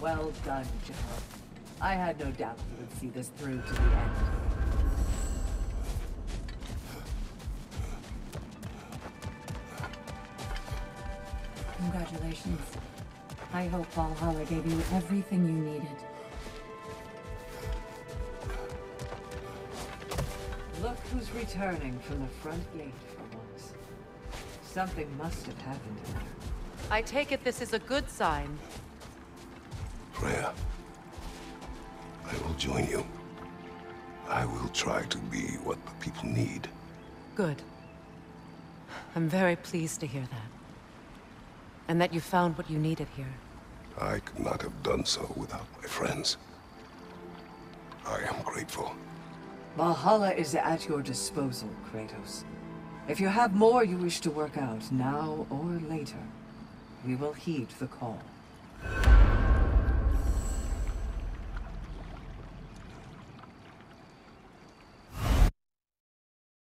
Well done, General. I had no doubt you would see this through to the end. Congratulations. I hope Valhalla gave you everything you needed. Look who's returning from the front gate for once. Something must have happened here. I take it this is a good sign. Freya, I will join you. I will try to be what the people need. Good. I'm very pleased to hear that. And that you found what you needed here. I could not have done so without my friends. I am grateful. Valhalla is at your disposal, Kratos. If you have more you wish to work out, now or later, we will heed the call.